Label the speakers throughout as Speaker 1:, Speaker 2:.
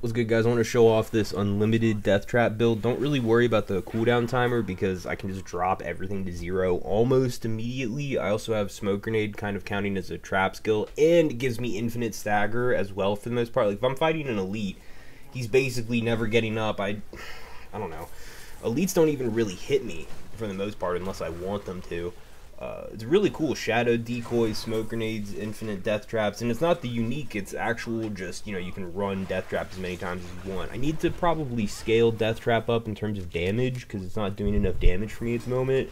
Speaker 1: What's good, guys? I want to show off this unlimited death trap build. Don't really worry about the cooldown timer because I can just drop everything to zero almost immediately. I also have smoke grenade kind of counting as a trap skill, and it gives me infinite stagger as well for the most part. Like if I'm fighting an elite, he's basically never getting up. I, I don't know. Elites don't even really hit me for the most part unless I want them to. Uh, it's really cool. Shadow decoys, smoke grenades, infinite death traps, and it's not the unique. It's actual just you know you can run death trap as many times as you want. I need to probably scale death trap up in terms of damage because it's not doing enough damage for me at the moment.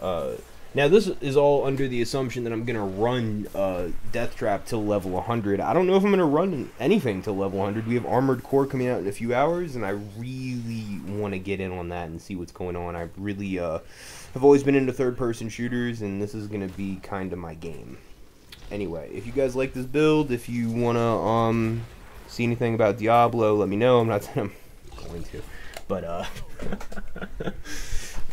Speaker 1: Uh, now this is all under the assumption that I'm gonna run uh, death trap till level 100. I don't know if I'm gonna run anything till level 100. We have armored core coming out in a few hours, and I really want to get in on that and see what's going on. I really uh I've always been into third person shooters, and this is going to be kind of my game. Anyway, if you guys like this build, if you want to um, see anything about Diablo, let me know. I'm not saying I'm going to, but uh,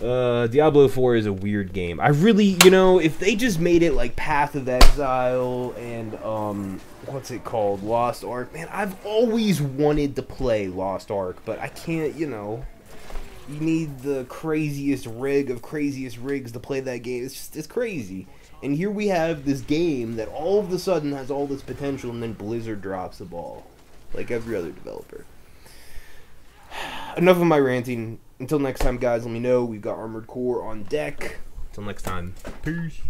Speaker 1: uh, Diablo 4 is a weird game. I really, you know, if they just made it like Path of Exile and um, what's it called, Lost Ark, man, I've always wanted to play Lost Ark, but I can't, you know you need the craziest rig of craziest rigs to play that game. It's just it's crazy. And here we have this game that all of a sudden has all this potential, and then Blizzard drops the ball, like every other developer. Enough of my ranting. Until next time, guys. Let me know. We've got Armored Core on deck. Until next time. Peace.